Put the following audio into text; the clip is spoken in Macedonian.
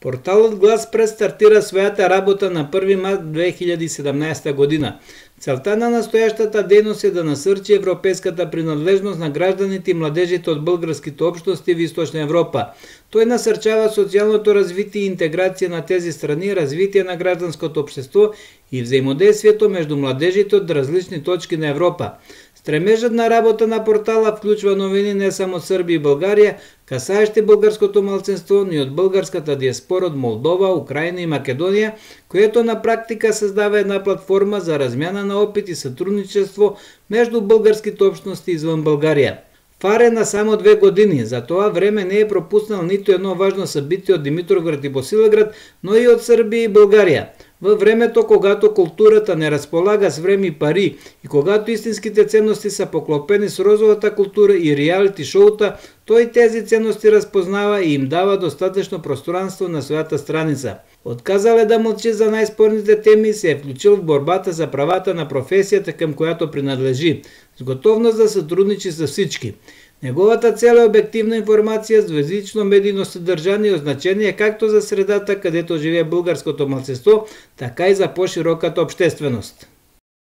Порталот Глас Прес стартира својата работа на 1 март 2017 година. Целта на настојаштата дејност е да насрчи европската принадлежност на гражданите и младежите од българските општности во Источна Европа. Тој насрчава социјалното развитие и интеграција на тези страни, развитие на гражданското општество и взаимодействието меѓу младежите од различни точки на Европа. Стремежот на работа на портала вклучува новини не само Србија и Българија, касаещи българското малцинство, но и од българската диаспора од Молдова, Украина и Македонија, което на практика создава една платформа за размяна на опит и сотрудничество меѓу българските општности извън Българија. Фаре на само две години, за тоа време не е пропуснал ниту едно важно събитие од Димитровград и Босилеград, но и од Србија и Българија. Во времето когато културата не располага с време и пари и когато истинските ценности са поклопени с розовата култура и реалити шоута, тој тези ценности разпознава и им дава достатъчно пространство на својата страница. Отказал е да мълчи за најспорните теми и се е вклучил в борбата за правата на професијата към която принадлежи, с готовност да сътрудничи со всички. Неговата цел е обективна информација с двојазично медијно содржание и означение както за средата кадето живее бугарското малцество, така и за пошироката обштественост.